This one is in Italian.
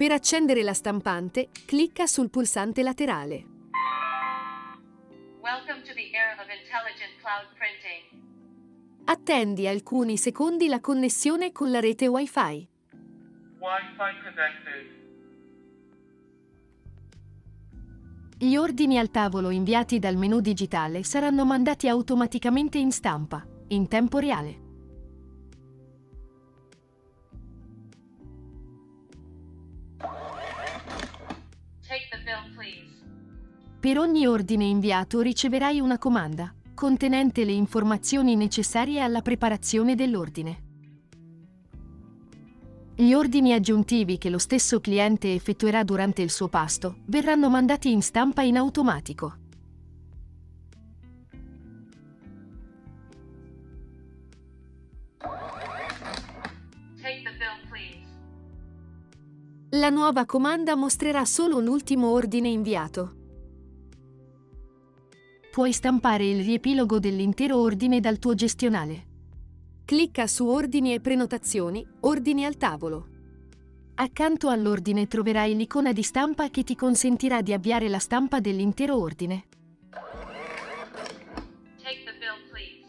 Per accendere la stampante, clicca sul pulsante laterale. Welcome to the era of intelligent cloud printing. Attendi alcuni secondi la connessione con la rete Wi-Fi. Wi-Fi connected. Gli ordini al tavolo inviati dal menu digitale saranno mandati automaticamente in stampa, in tempo reale. Per ogni ordine inviato riceverai una comanda, contenente le informazioni necessarie alla preparazione dell'ordine. Gli ordini aggiuntivi che lo stesso cliente effettuerà durante il suo pasto verranno mandati in stampa in automatico. Bill. La nuova comanda mostrerà solo un ultimo ordine inviato puoi stampare il riepilogo dell'intero ordine dal tuo gestionale. Clicca su Ordini e prenotazioni, Ordini al tavolo. Accanto all'ordine troverai l'icona di stampa che ti consentirà di avviare la stampa dell'intero ordine. Take the bill, please.